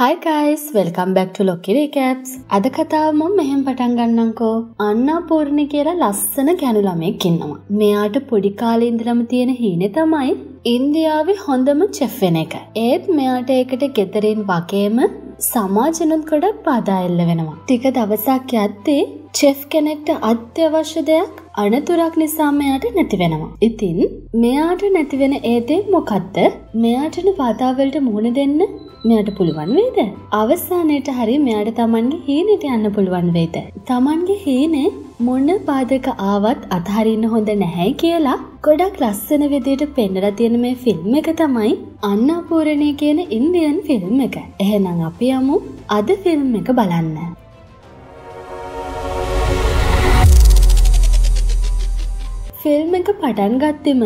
Hi guys welcome back to Lokki recaps අද කතාව මම මෙහෙම පටන් ගන්නම්කෝ. අන්නා පූර්ණි කියලා ලස්සන ගැනු ළමෙක් ඉන්නවා. මෙයාට පොඩි කාලේ ඉඳලම තියෙන හීනේ තමයි ඉන්දියාවේ හොඳම චෙෆ් වෙන එක. ඒත් මෙයාට ඒකට ගෙදරින් වගේම සමාජනුත් ගොඩක් බාධා එල්ල වෙනවා. ටික දවසක් යද්දී චෙෆ් කෙනෙක්ට අත්‍යවශ්‍ය දෙයක් අනතුරක් නිසා මෙයාට නැති වෙනවා. ඉතින් මෙයාට නැතිවෙන ඒ දේ මොකද්ද? මෙයාටන බාධාවලට මුහුණ දෙන්න මෙයාට පුළුවන් වේද? අවසානයේට හරි මෙයාට Tamanගේ හීනෙට යන්න පුළුවන් වේද? Tamanගේ හීනේ මොන බාධක ආවත් අතහරින්න හොඳ නැහැ කියලා ගොඩක් ලස්සන විදිහට පෙන්නලා තියෙන මේ ෆිල්ම් එක තමයි අන්නාපූරණය කියන ඉන්දියන් ෆිල්ම් එක. එහෙනම් අපි යමු අද ෆිල්ම් එක බලන්න. ෆිල්ම් එක පටන් ගත්තෙම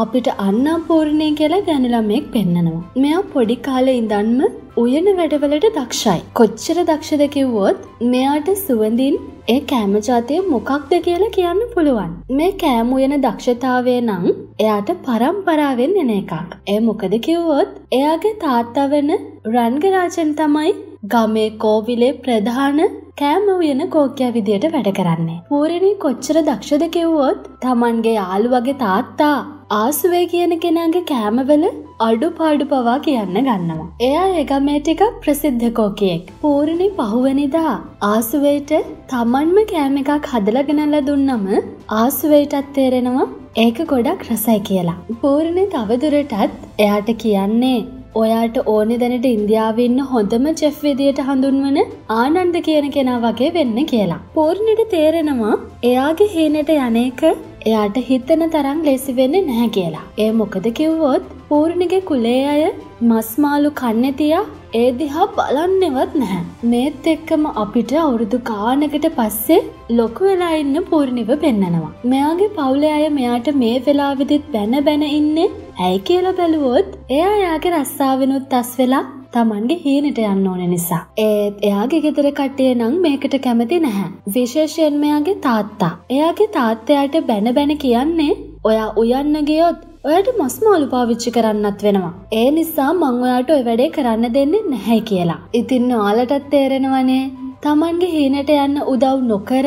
අපිට අන්නාපූර්ණය කියලා ගැනළමෙක් පෙන්නනවා. මෙයා පොඩි කාලේ ඉඳන්ම උයන වැඩවලට දක්ෂයි. කොච්චර දක්ෂද කිව්වොත් මෙයාට සුවඳින් ඒ කෑම ජාතිය මොකක්ද කියලා කියන්න පුළුවන්. මේ කෑම උයන දක්ෂතාවය නම් එයාට පරම්පරාවෙන් එන එකක්. ඒ මොකද කිව්වොත් එයාගේ තාත්තා වෙන රන්ගරාජන් තමයි ගමේ කෝවිලේ ප්‍රධාන කෑම උයන කෝකයා විදියට වැඩ කරන්නේ. පූරණී කොච්චර දක්ෂද කිව්වොත් Tamanගේ යාළුවගේ තාත්තා ආසුවේ කියන කෙනාගේ කෑමවල අඩුපාඩු පවා කියන්න ගන්නවා. එයා ඒ ගමේ ටික ප්‍රසිද්ධ කෝකියෙක්. පූරණි පහුවෙනිදා ආසුවේට තමන්ම කෑම එකක් හදලා ගෙනල්ලා දුන්නම ආසුවේටත් තේරෙනවා ඒක ගොඩක් රසයි කියලා. පූරණි තවදුරටත් එයාට කියන්නේ ඔයාට ඕනෙ දැනට ඉන්දියාවේ ඉන්න හොඳම චෙෆ් විදියට හඳුන්වන ආනන්ද කියන කෙනා වගේ වෙන්න කියලා. පූර්ණිට තේරෙනවා එයාගේ හේනට යන්නේක එයාට හිතන තරම් ලෙසි වෙන්නේ නැහැ කියලා. ඒ මොකද කිව්වොත් පූර්ණිගේ කුලේ අය මස්මාලු කන්නේ තියා ඒ දිහා බලන්නෙවත් නැහැ. මේත් එක්කම අපිට අවුරුදු ගානකට පස්සේ ලොකු වෙලා ඉන්න පූර්ණිව පෙන්නනවා. මෙයාගේ පවුලේ අය මෙයාට මේ වෙලාවෙදිත් බැන බැන ඉන්නේ ඇයි කියලා බැලුවොත් එයා එයාගේ රස්සාවෙනුත් අස් වෙලා තමන්ගේ හීනට යන්න ඕන නිසා. ඒත් එයාගේ ගෙදර කට්ටිය නම් මේකට කැමති නැහැ. විශේෂයෙන් මෙයාගේ තාත්තා. එයාගේ තාත්තයාට බැන බැන කියන්නේ ඔයා උයන්න ගියොත් ඔයාට මස් මාළු පාවිච්චි කරන්නත් වෙනවා. ඒ නිසා මං ඔයාට ඔය වැඩේ කරන්න දෙන්නේ නැහැ කියලා. ඉතින් ඔයාලටත් තේරෙනවනේ තමන්ගේ හීනට යන්න උදව් නොකර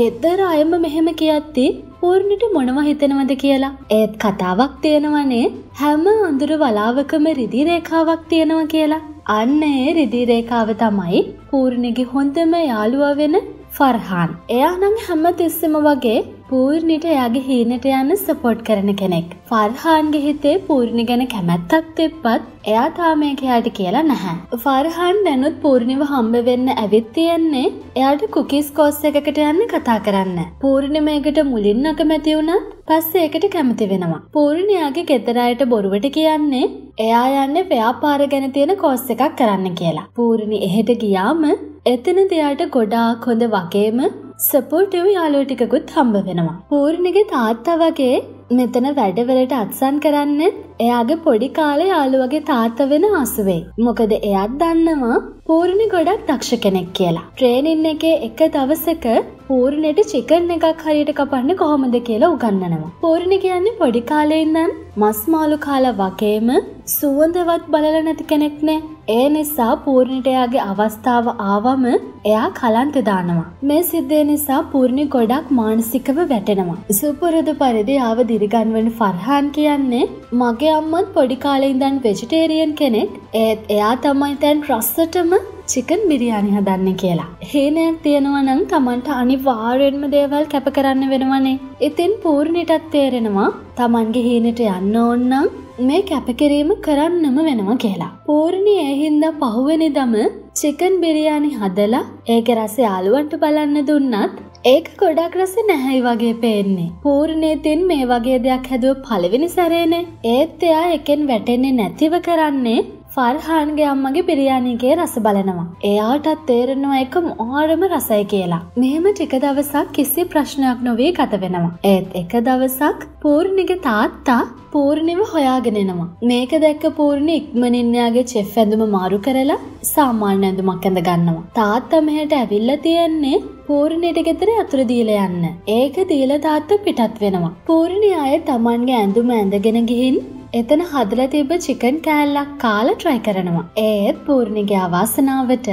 ගෙදර අයම මෙහෙම කියද්දි පූර්ණිට මොනවා හිතෙනවද කියලා. ඒත් කතාවක් තියෙනවනේ හැම අඳුර වලාවකම රිදි රේඛාවක් තියෙනවා කියලා. අන්න ඒ රිදි රේඛාව තමයි පූර්ණිගේ හොඳම යාළුවා වෙන ෆර්හාන්. එයා නම් හැම තිස්සෙම වගේ පූර්ණිට එයාගේ හීනට යන්න සපෝට් කරන කෙනෙක්. ෆර්හාන්ගේ හිතේ පූර්ණි ගැන කැමැත්තක් තිබ්බත් එයා තාම ඒක එයාට කියලා නැහැ. ෆර්හාන් දැනුත් පූර්ණිව හම්බ වෙන්න ඇවිත් තියෙන්නේ එයාට කුකිස් කෝස් එකකට යන්න කතා කරන්න. පූර්ණි මේකට මුලින් අකමැති වුණත් පස්සේ ඒකට කැමති වෙනවා. පූර්ණි එයාගේ ගෙදර අයට බොරුවට කියන්නේ එයා යන්නේ ව්‍යාපාර ගැන තියෙන කෝස් එකක් කරන්න කියලා. පූර්ණි එහෙට ගියාම එතන දෙයාට ගොඩාක් හොඳ වගේම සපෝටව් යාලෝ ටිකකුත් හම්බ වෙනවා. පූර්ණිගේ තාත්තා වගේ මෙතන වැඩවලට අත්සන් කරන්න එයාගේ පොඩි කාලේ යාළුවගේ තාත්තා වෙන ආසුවේ. මොකද එයාත් දන්නවා පූර්ණි ගොඩක් දක්ෂ කෙනෙක් කියලා. ට්‍රේනින් එකේ එක දවසක පූර්ණයට චිකන් එකක් හරියට කපන්න කොහොමද කියලා උගන්වනවා. පූර්ණි කියන්නේ පොඩි කාලේ ඉඳන් මස් මාළු කාලා වගේම සුවඳවත් බලලා නැති කෙනෙක්නේ. ඒ නිසා පූර්ණිට එයාගේ අවස්ථාව ආවම එයා කලන්ත දානවා. මේ සිද්ධිය නිසා පූර්ණි ගොඩක් මානසිකව වැටෙනවා. සුපුරුදු පරිදි ආව දිරිගන්වන ෆර්හාන් කියන්නේ මගේ අම්මත් පොඩි කාලේ ඉඳන් වෙජිටේරියන් කෙනෙක්. ඒත් එයා තමයි දැන් රස්සටම චිකන් බිරියානි හදන්න කියලා. හේනයක් තියෙනවා නම් Tamanට අනිවාර්යෙන්ම දේවල් කැප කරන්න වෙනවනේ. ඉතින් පූර්ණිටත් තේරෙනවා Tamanගේ හේනට යන්න ඕන නම් මේ කැපකිරීම කරන්නම වෙනවා කියලා. පූර්ණි ඒ හින්දා පහුවෙනිදම චිකන් බිරියානි හදලා ඒක රස යාළුවන්ට බලන්න දුන්නත් ඒක ගොඩක් රස නැහැයි වගේ පේන්නේ. පූර්ණේතින් මේ වගේ දෙයක් හැදුව පළවෙනි සැරේනේ. ඒත් එයා එකෙන් වැටෙන්නේ නැතිව කරන්නේ ෆර්හාන්ගේ අම්මගේ බිරියානිගේ රස බලනවා. එයාටත් තේරෙනවා එක මාරම රසයි කියලා. මෙහෙම ටික දවසක් කිසි ප්‍රශ්නයක් නොවී ගත වෙනවා. ඒත් එක දවසක් පූර්ණිගේ තාත්තා පූර්ණිව හොයාගෙන එනවා. මේක දැක්ක පූර්ණි ඉක්මනින් එයාගේ චෙෆ් ඇඳුම මාරු කරලා සාමාන්‍ය ඇඳුමක් ඇඳ ගන්නවා. තාත්තා මෙහෙට ඇවිල්ලා තියන්නේ පූර්ණියට ගෙදර අතුරු දීලා යන්න. ඒක දීලා තාත්තා පිටත් වෙනවා. පූර්ණි ආයේ Tamanගේ ඇඳුම ඇඳගෙන ගිහින් එතන හදලා තිබ්බ චිකන් කෑල්ලක් කාලා try කරනවා. ඒත් පූර්ණිගේ අවාසනාවට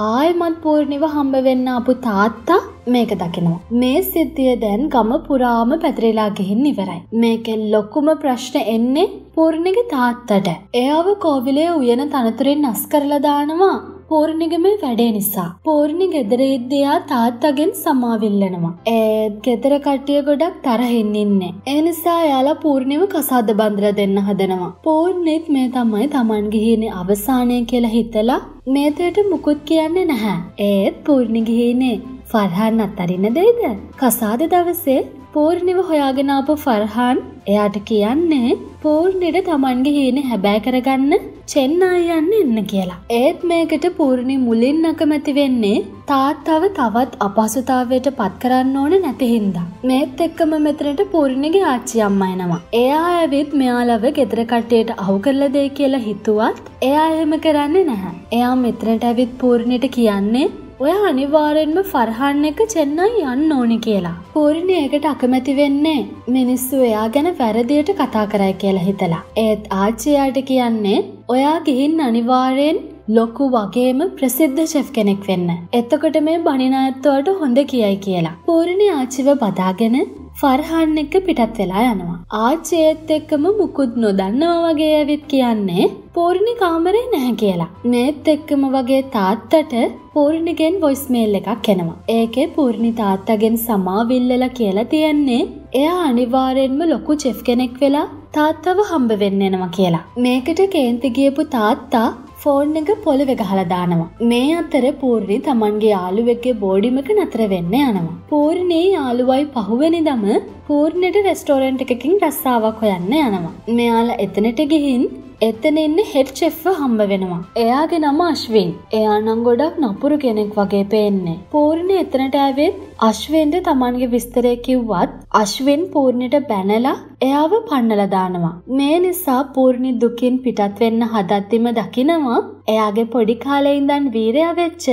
ආයෙමත් පූර්ණිව හම්බ වෙන්න ආපු තාත්තා මේක දකිනවා. මේ සිද්ධිය දැන් ගම පුරාම පැතිරිලා ගිහින් ඉවරයි. මේකෙන් ලොකුම ප්‍රශ්න එන්නේ පූර්ණිගේ තාත්තට. එයාව කෝවිලේ උයන තනතුරෙන් අස් කරලා දානවා. පූර්ණිගම වැඩේ නිසා. පූර්ණි ගෙදර ඉද්දයා තාත්තගෙන් සමාවිල්ලනවා. ඒත් ගෙදර කට්ටිය ගොඩක් තරහින් ඉන්නේ. ඒ නිසා එයාලා පූර්ණිව කසාද බඳලා දෙන්න හදනවා. පූර්ණිත් මේ තමයි Taman ගිහිනේ අවසානය කියලා හිතලා මේ දෙයට මුකුත් කියන්නේ නැහැ. ඒත් පූර්ණි ගිහිනේ ෆර්හාන් අත්තරින්න දෙයිද? කසාද දවසේ පූර්ණිව හොයාගෙන ආපු ෆර්හාන් එයාට කියන්නේ පූර්ණිට තමන්ගේ හීන හැබෑ කරගන්න චෙන්නයි යන්න එන්න කියලා. ඒත් මේකට පූර්ණි මුලින් අකමැති වෙන්නේ තාත්තව තවත් අපහසුතාවයට පත් කරන්න ඕන නැති හින්දා. මේත් එක්කම මෙතනට පූර්ණිගේ ආච්චි අම්මා එනවා. එයා ඇවිත් මෙයාලව ගෙදර කට්ටියට අහු කරලා දෙයි කියලා හිතුවත් එයා එහෙම කරන්නේ නැහැ. එයා මෙතනට ඇවිත් පූර්ණිට කියන්නේ ඔය අනිවාර්යෙන්ම ෆර්හන් එක චෙන්නයි යන්න ඕනි කියලා. පූර්ණි ඒකට අකමැති වෙන්නේ මිනිස්සු එයා ගැන වැරදියට කතා කරයි කියලා හිතලා. ඒත් ආච්චියාට කියන්නේ ඔයා ගිහින් අනිවාර්යෙන් ලොකු වගේම ප්‍රසිද්ධ ෂෙෆ් කෙනෙක් වෙන්න. එතකොට මේ බණිනායත්තුවට හොඳ කියයි කියලා. පූර්ණි ආච්චිව බදාගෙන ෆර්හන් එක්ක පිටත් වෙලා යනවා. ආච්චියත් එක්කම මුකුත් නොදන්නවා වගේ ඇවිත් කියන්නේ පූර්ණි කාමරේ නැහැ කියලා. මේත් එක්කම වගේ තාත්තට පූර්ණිගෙන් වොයිස් මේල් එකක් එනවා. ඒකේ පූර්ණි තාත්තගෙන් සමාවිල්ලලා කියලා තියන්නේ එයා අනිවාර්යෙන්ම ලොකු චෙෆ් කෙනෙක් වෙලා තාත්තව හම්බ වෙන්න එනවා කියලා. මේකට කේන්ති ගියපු තාත්තා ෆෝන් එක පොළවෙ ගහලා දානවා. මේ අතර පූර්ණි තමන්ගේ යාළුවෙක්ගේ බෝඩිමක නතර වෙන්න යනවා. පූර්ණී යාළුවයි පහුවෙනිදම පූර්ණිට රෙස්ටෝරන්ට් එකකින් රස්සාවක් හොයන්න යනවා. මෙයාලා එතනට ගිහින් එතන ඉන්න හෙඩ් චෙෆ්ව හම්බ වෙනවා. එයාගේ නම අශ්වින්. එයා නම් ගොඩක් නපුරු කෙනෙක් වගේ පේන්නේ. පූර්ණි එතනට ඇවිත් අශ්වින්ට තමන්ගේ විස්තරය කිව්වත් අශ්වින් පූර්ණිට බැනලා එයාව පන්නලා දානවා. මේ නිසා පූර්ණි දුකින් පිටත් වෙන්න හදද්දිම දකිනවා එයාගේ පොඩි කාලේ ඉඳන් වීරයා වෙච්ච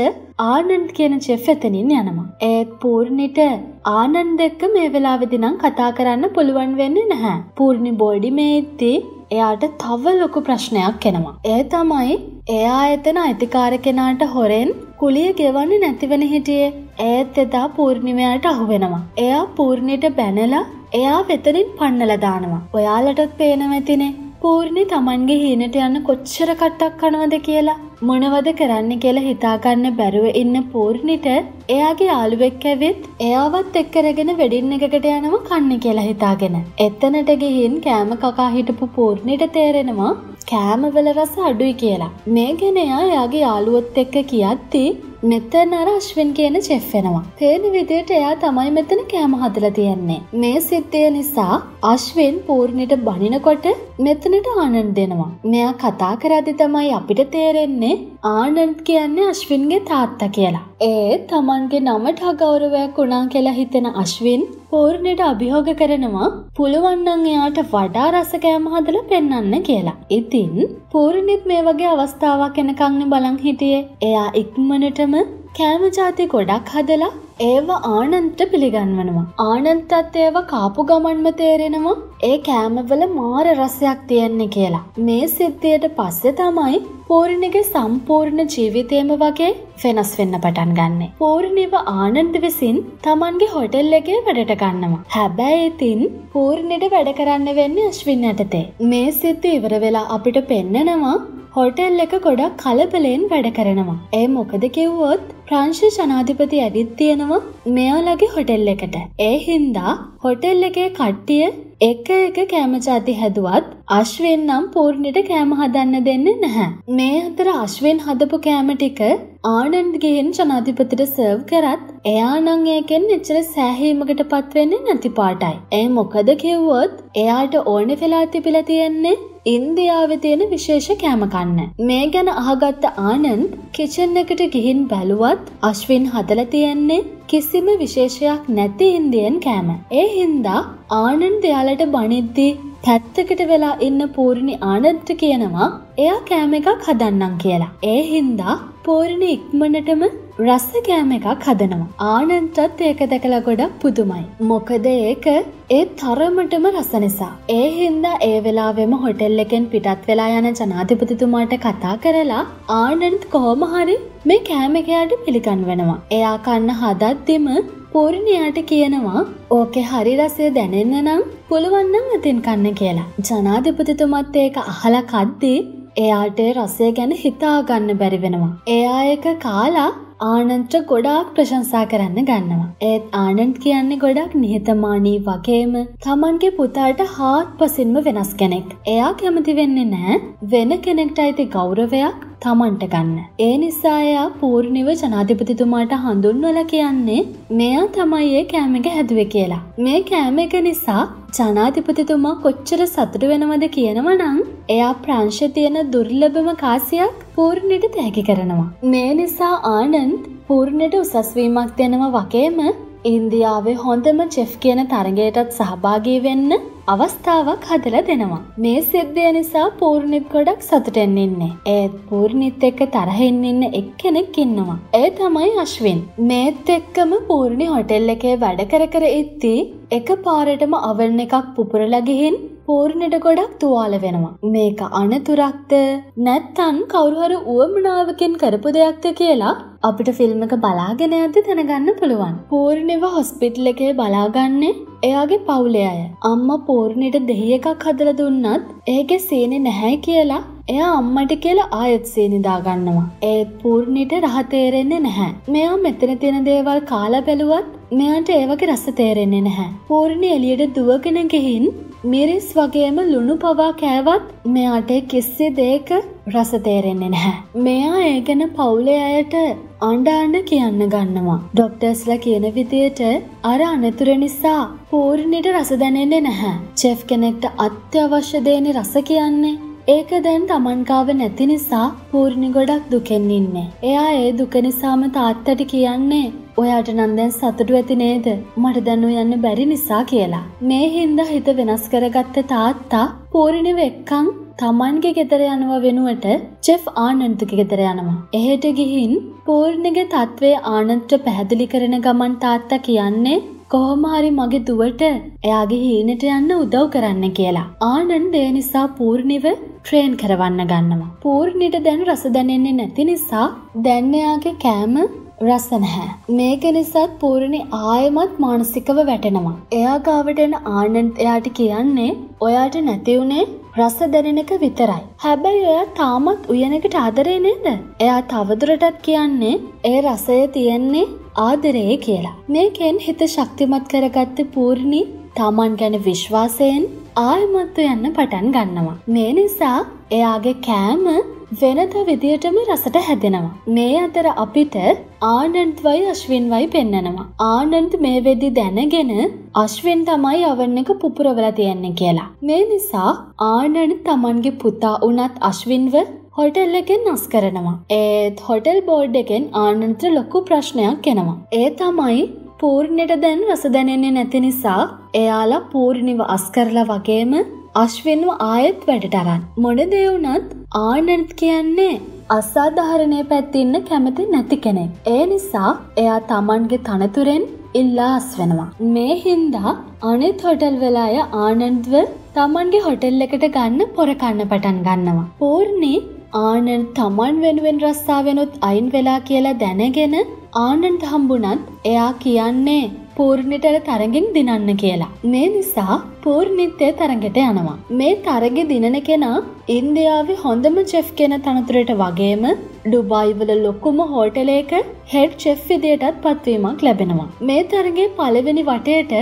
ආනන්ද් කියන චෙෆ් එතනින් යනවා. ඒත් පූර්ණිට ආනන්ද් එක්ක මේ වෙලාවෙදි නම් කතා කරන්න පුළුවන් වෙන්නේ නැහැ. පූර්ණි බෝඩි මේ ඉද්දී එයාට තව ලොකු ප්‍රශ්නයක් එනවා. ඒ තමයි එයා එතන අයිතිකාර කෙනාට හොරෙන් කුලිය ගෙවන්න නැතිවෙන හිටියේ. ඒත් එදා පූර්ණිමයාට අහුවෙනවා. එයා පූර්ණිට බැනලා එයා වෙතනින් පන්නලා දානවා. ඔයාලටත් පේනවා ඇතිනේ. පූර්ණි තමන්ගේ හීනට යන්න කොච්චර කට්ටක් කනවද කියලා මොනවද කරන්න කියලා හිතාගන්න බැරුව ඉන්න පූර්ණිට එයාගේ යාළුවෙක් ඇවිත් එයාවත් එක්කරගෙන වෙඩින් එකකට යනවා කන්න කියලා හිතාගෙන. එතනට ගිහින් කෑම කකා හිටපු පූර්ණිට තේරෙනවා කෑමවල රස අඩුයි කියලා. මේ ගැන එයා එයාගේ යාළුවොත් එක්ක කියද්දී මෙතන අර අශ්වින් කියන චෙෆ් වෙනවා. පේන විදියට එයා තමයි මෙතන කෑම හදලා තියන්නේ. මේ සිද්ධිය නිසා අශ්වින් පූර්ණිට බනිනකොට මෙතනට ආනන්ද දෙනවා. මෙයා කතා කරද්දි තමයි අපිට තේරෙන්නේ ආනන්ද් කියන්නේ අශ්වින්ගේ තාත්තා කියලා. ඒ තමන්ගේ නමට අගෞරවයක් වුණා කියලා හිතෙන අශ්වින් පූර්ණයට අභියෝග කරනවා පුළුවන් නම් එයාට වඩා රස කෑම හදලා පෙන්වන්න කියලා. ඉතින් පූර්ණිත් මේ වගේ අවස්ථාවක් එනකන් බලන් හිටියේ. එයා ඉක්මනටම කෑම ජාති ගොඩක් හදලා ඒව ආනන්ට පිළිගන්වනවා. ආනන්තත් ඒව කාපු ගමන්ම තේරෙනවා ඒ කෑමවල මාර රසයක් තියෙන්නේ කියලා. මේ සිද්ධියට පස්සේ තමයි පූර්ණිගේ සම්පූර්ණ ජීවිතයම වගේ වෙනස් වෙන්න පටන් ගන්න. පූර්ණිව ආනන්ද විසින් තමන්ගේ හොටෙල් එකේ වැඩට ගන්නවා. හැබැයි ඉතින් පූර්ණිට වැඩ කරන්න වෙන්නේ අශ්වින් යටතේ. මේ සිද්ධි ඉවර වෙලා අපිට පෙන්නනවා හොටෙල් එක ගොඩක් කලබලෙන් වැඩ කරනවා. ඒ මොකද කිව්වොත් ප්‍රංශ ජනාධිපති ඇවිත් තියෙනවා මෙයාලගේ හොටෙල් එකට. ඒ හින්දා හොටෙල් එකේ කට්ටිය එක එක කෑම ජාති හැදුවත් අශ්වෙන් නම් පූර්ණිට කෑම හදන්න දෙන්නේ නැහැ. මේ අතර අශ්වෙන් හදපු කෑම ටික ආනන්ද් ගෙන් ජනාධිපතිට සර්ව් කරත් එයා නම් ඒකෙන් එච්චර සෑහීමකට පත් වෙන්නේ නැති පාටයි. ඒ මොකද කිව්වොත් එයාට ඕනේ වෙලා තිබිලා තියෙන්නේ ඉන්දියාවේ තියෙන විශේෂ කෑම කන්න. මේ ගැන අහගත්ත ආනන්ද් කිචන් එකට ගිහින් බැලුවත් අශ්වින් හදලා තියෙන්නේ කිසිම විශේෂයක් නැති ඉන්දියන් කෑම. ඒ හින්දා ආනන්ද එයාලට බනිද්දී පැත්තකට වෙලා ඉන්න පූර්ණි ආනන්ට කියනවා එයා කෑම එකක් හදන්නම් කියලා. ඒ හින්දා පූර්ණි ඉක්මනටම රස්ස කෑම එකක් හදනවා. ආනන්ටත් ඒක දැකලා ගොඩක් පුදුමයි. මොකද ඒක ඒ තරමටම රස නිසා. ඒ හින්දා ඒ වෙලාවෙම හොටෙල් එකෙන් පිටත් වෙලා යන ජනාධිපතිතුමාට කතා කරලා ආනන්ත් කොහොම හරි මේ කෑම එකයාට පිළිගන්වනවා. එයා කන්න හදද්දිම පූර්ණියාට කියනවා ඕකේ හරි රසය දැනෙන්න නම් පුළුවන් නම් අතින් කන්න කියලා. ජනාධිපතිතුමත් ඒක අහලා කද්දී එයාට රසය ගැන හිතා ගන්න බැරි වෙනවා. එයා එක කාලා ආනන්ට ගොඩාක් ප්‍රශංසා කරන්න ගන්නවා. ඒත් ආනන්ට් කියන්නේ ගොඩක් නිහතමානී වගේම තමන්ගේ පුතාට හාත් පසින්ම වෙනස් කෙනෙක්. එයා කැමති වෙන්නේ නෑ වෙන කෙනෙක්ට අයිති ගෞරවයක් තමන්ට ගන්න. ඒ නිසා එයා පූර්ණිව ජනාධිපතිතුමාට හඳුන්වල කියන්නේ මෙයා තමයි ඒ කෑම එක හැදුවේ කියලා. මේ කෑම එක නිසා ජනාධිපතිතුමා කොච්චර සතුටු වෙනවද කියනවනම් එයා ප්‍රංශ තියෙන දුර්ලභම කාසියක් පූර්ණයට තෑගි කරනවා. මේ නිසා ආනන්ද් පූර්ණයට උසස්වීමක් දෙනවා වගේම ඉන්දියාවේ හොඳම චෙෆ් කියන තරගයටත් සහභාගී වෙන්න අවස්ථාවක් හදලා දෙනවා. මේ සිද්ධිය නිසා පූර්ණිත් ගොඩක් සතුටෙන් ඉන්නේ. ඒත් පූර්ණිත් එක්ක තරහින් ඉන්න එක්කෙනෙක් ඉන්නවා. ඒ තමයි අශ්වින්. මේත් එක්කම පූර්ණි හොටෙල් එකේ වැඩ කර කර ඉද්දී එක පාරටම අවරණ එකක් පුපුරලා ගිහින් පූර්ණයට ගොඩක් තුවාල වෙනවා. මේක අනතුරක්ද නැත්තම් කවුරු හරි උවමනාවකින් කරපු දෙයක්ද කියලා අපිට ෆිල්ම් එක බලාගෙන යද්දි දැනගන්න පුළුවන්. පූර්ණිව හොස්පිටල් එකේ බලාගන්නේ එයාගේ පවුලේ අය. අම්මා පූර්ණිට දෙහි එකක් හදලා දුන්නත් ඒකේ සීනි නැහැ කියලා එයා අම්මට කියලා ආයෙත් සීනි දාගන්නවා. ඒත් පූර්ණිට රහ තේරෙන්නේ නැහැ. මෙයා මෙතන තියෙන දේවල් කාලා බැලුවත් මෙයාට ඒ වගේ රස තේරෙන්නේ නැහැ. පූර්ණි එළියට දුවගෙන ගිහින් මිරිස් වගේම ලුණු පවා කෑවත් මෙයාට කිසි දෙයක රස තේරෙන්නේ නැහැ. මෙයා ඒ ගැන පවුලේ අයට අඬාන්න කියන්න ගන්නවා. ඩොක්ටර්ස්ලා කියන විදියට අර අනතුර නිසා පූර්ණිට රස දැනෙන්නේ නැහැ. චෙෆ් කෙනෙක්ට අත්‍යවශ්‍ය දේනේ රස කියන්නේ. ඒක දැන් තමන්කාව නැති නිසා පූර්ණි ගොඩක් දුකෙන් ඉන්නේ. එයා ඒ දුක නිසාම තාත්තට කියන්නේ ඔයාට නම් දැන් සතුටු ඇති නේද? මට දැන් යන්න බැරි නිසා කියලා. මේ හින්දා හිත වෙනස් කරගත්ත තාත්තා පූර්ණිව එක්කන් තමන්ගේ ගෙදර යනවා වෙනුවට චෙෆ් ආනන්ත්ගේ ගෙදර යනවා. එහෙට ගිහින් පූර්ණිගේ තත්ත්වය ආනන්ත්ට පැහැදිලි කරන ගමන් තාත්තා කියන්නේ කොහොම හරි මගේ දුවට එයාගේ හීනට යන්න උදව් කරන්න කියලා. ආනන්ද ඒ නිසා පූර්ණිව ට්‍රේන් කරවන්න ගන්නවා. පූර්ණිට දැන් රස දැනෙන්නේ නැති නිසා දැන් එයාගේ කෑම රස නැහැ. මේක නිසාත් පූර්ණි ආයෙමත් මානසිකව වැටෙනවා. එයා ගාවට එන ආනන්ද එයාට කියන්නේ ඔයාට නැති උනේ රස දැනෙන එක විතරයි. හැබැයි ඔයා තාමත් උයනකට ආදරේ නේද? එයා තවදුරටත් කියන්නේ ඒ රසය තියෙන්නේ ආදරේ කියලා. මේකෙන් හිත ශක්තිමත් කරගත්ත පූර්ණි තමන් ගැන විශ්වාසයෙන් ආයමත්තු යන්න පටන් ගන්නවා. මේ නිසා එයාගේ කෑම වෙනත විදියටම රසට හැදෙනවා. මේ අතර අපිට ආනන්ත්වයි අශ්වින්වයි පෙන්නනවා. ආනන්ත් මේ වෙදි දැනගෙන අශ්වින් තමයි අවන්න එක පුපුරවලා තියෙන්නේ කියලා. මේ නිසා ආනන්ත් තමන්ගේ පුතා වුණත් අශ්වින්ව හොටෙල් එකෙන් නස් කරනවා. ඒත් හොටෙල් බෝඩ් එකෙන් ආනන්ට ලොකු ප්‍රශ්නයක් එනවා. ඒ තමයි පූර්ණයට දැන් රස දැනෙන්නේ නැති නිසා එයාලා පූර්ණිව අස්කරලා වගේම අශ්වින්ව ආයෙත් වැඩට අරන්. මොන දේ වුණත් ආනන්ත් කියන්නේ අසාධාරණය පැත්තින්න කැමති නැති කෙනෙක්. ඒ නිසා එයා තමන්ගේ තනතුරෙන් ඉල්ලා අස් වෙනවා. මේ හින්දා අනිත් හොටෙල් වෙලාය ආනන්ද්ව තමන්ගේ හොටෙල් එකට ගන්න පොරකන්න පටන් ගන්නවා. පූර්ණි ආනන්ද් තමන් වෙනුවෙන් රස්සාවෙනුත් අයින් වෙලා කියලා දැනගෙන ආනන්ද් හම්බුණත් එයා කියන්නේ පූර්ණිටර තරගෙන් දිනන්න කියලා. මේ නිසා පූර්ණිත්‍යය තරගෙට යනවා. මේ තරගෙ දිනන කෙනා ඉන්දියාවේ හොඳම චෙෆ් කෙන තනතුරට වගේම ඩුබයිවල ලොකුම හෝටලේක හෙඩ් චෙෆ් විදියටත් පත්වීමක් ලැබෙනවා. මේ තරගේ පළවෙනි වටයට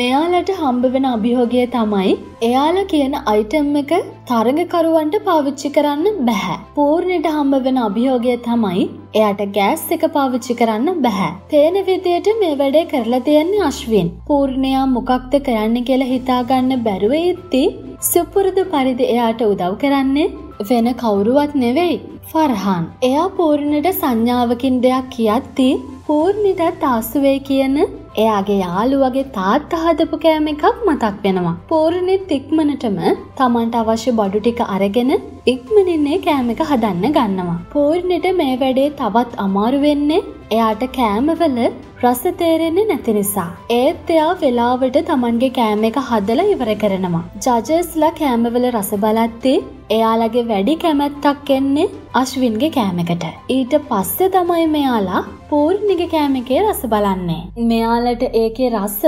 මෙයාලට හම්බ වෙන අභියෝගය තමයි එයාලා කියන අයිටම් එක තරගකරුවන්ට පාවිච්චි කරන්න බැහැ. පූර්ණයට හම්බ වෙන අභියෝගය තමයි එයාට ගෑස් එක පාවිච්චි කරන්න බැහැ. පේන විදියට මේ වැඩේ කරලා තියෙන්නේ අශ්වින්. පූර්ණයා මොකක්ද කරන්න කියලා හිතාගන්න බැරුව ඉද්දී සුපුරුදු පරිදි එයාට උදව් කරන්නේ වෙන කවුරුවත් නෙවෙයි ෆර්හාන්. එයා පූර්ණට සංඥාවකින් දෙයක් කියද්දී පූර්ණිටත් ආසුවේ කියන එයාගේ යාළුවගේ තාත්ත හදපු කෑම එකක් මතක් වෙනවා. පූර්ණිත් ඉක්මනටම තමන්ට අවශ්‍ය බඩු ටික අරගෙන ඉක්මනින්නේ කෑම එක හදන්න ගන්නවා. පූර්ණිට මේ වැඩේ තවත් අමාරු වෙන්නේ එයාට කෑමවල රස තේරෙන්නේ නැති නිසා. ඒත් එයා වෙලාවට තමන්ගේ කෑම එක හදලා ඉවර කරනවා. ජජස්ලා කෑමවල රස බලද්දී එයාලගේ වැඩි කැමැත්තක් එන්නේ අශ්වින්ගේ කෑමකට. ඊට පස්සේ තමයි මෙයාලා පූර්ණිගේ කෑම එකේ රස බලන්නේ. මෙයාලට ඒකේ රස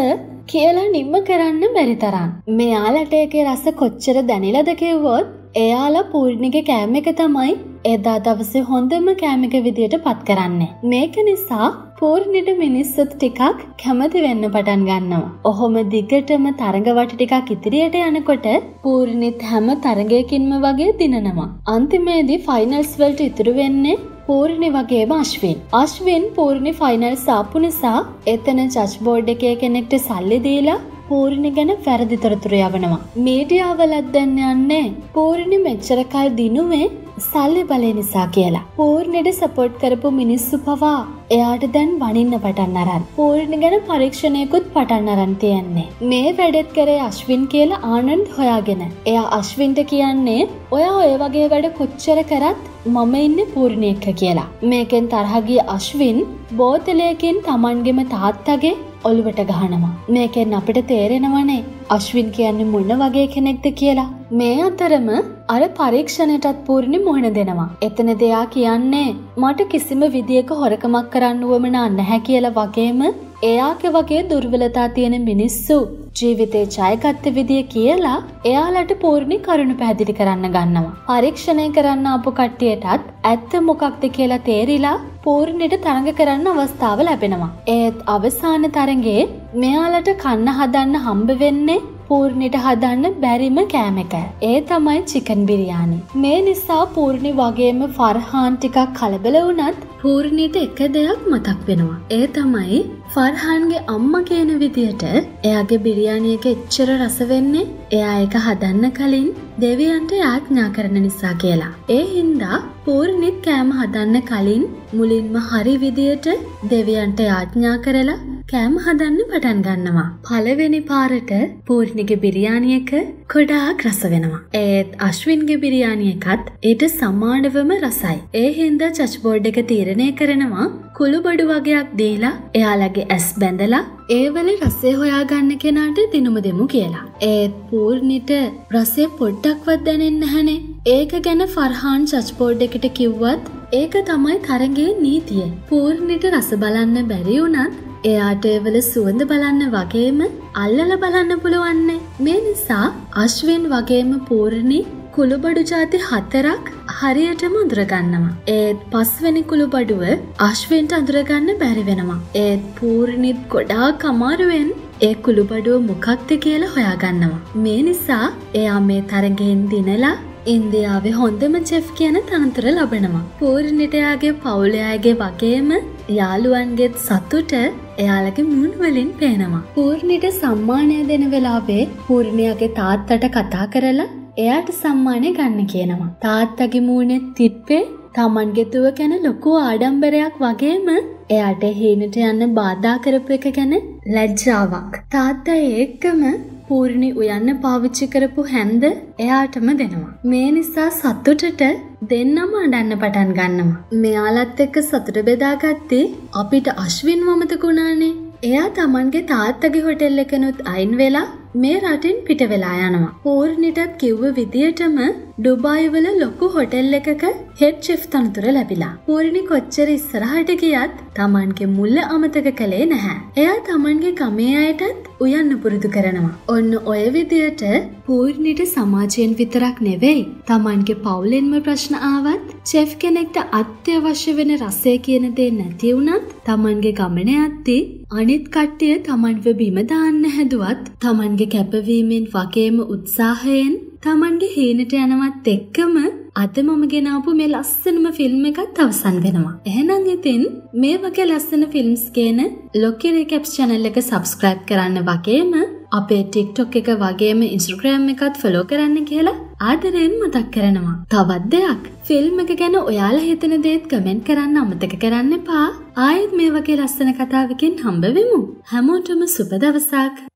කියලා නිම්ම කරන්න බැරි තරම්. මෙයාලට ඒකේ රස කොච්චර දැනිලාද කිව්වොත් එයාලා පූර්ණිගේ කෑම එක තමයි එදා දවසේ හොඳම කෑම එක විදියට පත් කරන්නේ. මේක නිසා පූර්ණිට මිනිස්සුත් ටිකක් කැමති වෙන්න පටන් ගන්නවා. ඔහොම දිගටම තරඟවට ටිකක් ඉදිරියට යනකොට පූර්ණිත් හැම තරගයකින්ම වගේ දිනනවා. අන්තිමේදී ෆයිනල්ස් වලට ඉතුරු වෙන්නේ පූර්ණි වගේම අශ්වින්. අශ්වින් පූර්ණි ෆයිනල්ස් ආපු නිසා එතන ජජ් බෝඩ් එකේ කෙනෙක්ට සල්ලි දීලා පූර්ණි ගැන වැරදි තොරතුරු යවනවා. මීඩියාවලත් දැන් යන්නේ පූර්ණි මෙච්චර කල් දිනුවේ සල්ලි බලය නිසා කියලා. පූර්ණයට සපෝට් කරපු මිනිස්සු පවා එයාට දැන් වනින්න පටන් අරන්. පූර්ණි ගැන පරීක්ෂණයකුත් පටන් අරන් තියෙන්නේ. මේ වැඩෙත් කරේ අශ්වින් කියලා ආනන්ද් හොයාගෙන. එයා අශ්වින්ට කියන්නේ ඔයා ඔය වගේ වැඩ කොච්චර කරත් මම ඉන්නේ පූර්ණි එක්ක කියලා. මේකෙන් තරහ ගිය අශ්වින් බෝතලයකින් Tamanගෙම තාත්තගේ ඔළුවට ගහනවා. මේකෙන් අපිට තේරෙනවනේ අශ්වින් කියන්නේ මොන වගේ කෙනෙක්ද කියලා. මේ අතරම අර පරීක්ෂණයටත් පූර්ණි මුහුණ දෙනවා. එතන දෙයා කියන්නේ මට කිසිම විදියක හොරකමක් කරන්න උවමනා නැහැ කියලා වගේම එයාගේ වගේ දුර්වලතා තියෙන මිනිස්සු ජීවිතේ ජයගත්ත විදිය කියලා එයාලට පූර්ණි කරුණු පැහැදිලි කරන්න ගන්නවා. පරීක්ෂණය කරන්න ආපු කට්ටියටත් ඇත්ත මොකක්ද කියලා තේරිලා පූර්ණිට තරඟ කරන්න අවස්ථාව ලැබෙනවා. ඒත් අවසාන තරගේ මෙයාලට කන්න හදන්න හම්බ වෙන්නේ පූර්ණිට හදන්න බැරිම කෑම එක. ඒ තමයි චිකන් බිරියානි. මේ නිසා පූර්ණි වගේම ෆර්හාන් ටිකක් කලබල වුණත් පූර්ණිට එක දෙයක් මතක් වෙනවා. ඒ තමයි ෆර්හාන්ගේ අම්මා කියන විදියට එයාගේ බිරියානි එක එච්චර රස වෙන්නේ එයා එක හදන්න කලින් දෙවියන්ට යාඥා කරන නිසා කියලා. ඒ හින්දා පූර්ණිත් කෑම හදන්න කලින් මුලින්ම හරි විදියට දෙවියන්ට යාඥා කරලා කෑම හදන්න පටන් ගන්නවා. පළවෙනි පාරට පූර්ණිගේ බිරියානි එක ගොඩාක් රස වෙනවා. ඒත් අශ්වින්ගේ බිරියානි එකත් ඊට සමානවම රසයි. ඒ හින්දා චච් බෝඩ් එක තීරණය කරනවා කුළුබඩු වගේක් දීලා එයාලගේ ඇස් බැඳලා ඒවල රසය හොයාගන්න කෙනාට දිනුම දෙමු කියලා. ඒත් පූර්ණිට රසය පොඩ්ඩක්වත් දැනෙන්න නැහනේ. ඒක ගැන ෆර්හාන් චච්බෝඩ් එකට කිව්වත් ඒක තමයි තරගේ නීතිය. පූර්ණිට රස බලන්න බැරි වුණත් එයාට ඒවල සුවඳ බලන්න වගේම අල්ලල බලන්න පුළුවන්නේ. මේ නිසා අශ්වෙන් වගේම පූර්ණි කුළුබඩු ජාති හතරක් හරියටම අඳුරගන්නවා. ඒත් පස්වෙනි කුළුබඩුව අශ්වෙන්ට අඳුරගන්න බැරි වෙනවා. ඒත් පූර්ණිත් ගොඩාක් අමාරුවෙන් ඒ කුළුබඩුව මොකක්ද කියලා හොයාගන්නවා. මේ නිසා එයා මේ තරගෙන් දිනලා ඉන්දියාවේ හොඳම චෙෆ් කියන තනතුර ලබනවා. පූර්ණිටයාගේ පවුලයාගේ වගේම යාළුවන්ගෙත් සතුට එයාලගේ මුන්වලින් පේනවා. පූර්ණිට සම්මානය දෙන වෙලාවේ පූර්ණයාගේ තාත්තට කතා කරලා එයාට සම්මානය ගන්න කියනවා. තාත්තගේ මූුණෙත් තිප්පේ තමන්ගේ තුව ගැන ලොකු ආඩම්බරයක් වගේම එයාට හීනට යන්න බාධා කරපු එක ගැන ලැජ්ජාවක්. තාත්තා ඒකම පූර්ණි උයන්න පාවිච්චි කරපු හැන්ද එයාටම දෙනවා. මේ නිසා සතුටට දෙන්නම අඩන්න පටන් ගන්නවා. මෙයාලත් එක්ක සතුට බෙදාගත්තේ අපිට අශ්වින් වමතකුණානේ. එයා තමන්ගේ තාත්තගේ හොටෙල් එකනුත් අයින් වෙලා මේ රටින් පිට වෙලා යනවා. පූර්ණිටත් කිව්ව විදියටම ඩුබායිවල ලොකු හොටෙල් එකක හෙඩ් චෙෆ් තනතුර ලැබිලා. පූර්ණි කොච්චර ඉස්සරහට ගියත් තමන්ගේ මුල්ල අමතක කළේ නැහැ. එයා තමන්ගේ ගමේ අයටත් උයන්න පුරුදු කරනවා. ඔන්න ඔය විදියට පූර්ණිට සමාජයෙන් විතරක් නෙවෙයි තමන්ගේ පවුලෙන්ම ප්‍රශ්න ආවත් චෙෆ් කෙනෙක්ට අත්‍යවශ්‍ය වෙන රසය කියන දේ නැති වුණත් තමන්ගේ ගමන යද්දී අනිත් කට්ටිය තමන්ව බිම දාන්න හැදුවත් තමන්ගේ කැපවීමෙන් වගේම උත්සාහයෙන් තමන්ගේ හීනට යනවත් එක්කම අද මම ගෙනාපු මේ ලස්සනම ෆිල්ම් එකත් අවසන් වෙනවා. එහෙනම් ඉතින් මේ වගේ ලස්සන ෆිල්ම්ස් කියන ලොකි රීකැප්ස් channel එක subscribe කරන්න වගේම අපේ ටික්ටොක් එක වගේම ඉන්ස්ට්‍රග්‍රෑම් එකත් ෆලෝ කරන්න කියලා ආදරයෙන් මතක් කරනවා. තවත් දෙයක් ෆිල්ම් එක ගැන ඔයාලා හිතන දේත් කමෙන්ට් කරන්න අමතක කරන්න එපා. ආයෙත් මේ වගේ ලස්සන කතාවකින් හම්බ වෙමු. හැමෝටම සුබ දවසක්.